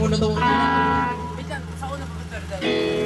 muna daw. Ah, wait lang, sa unang punta rin.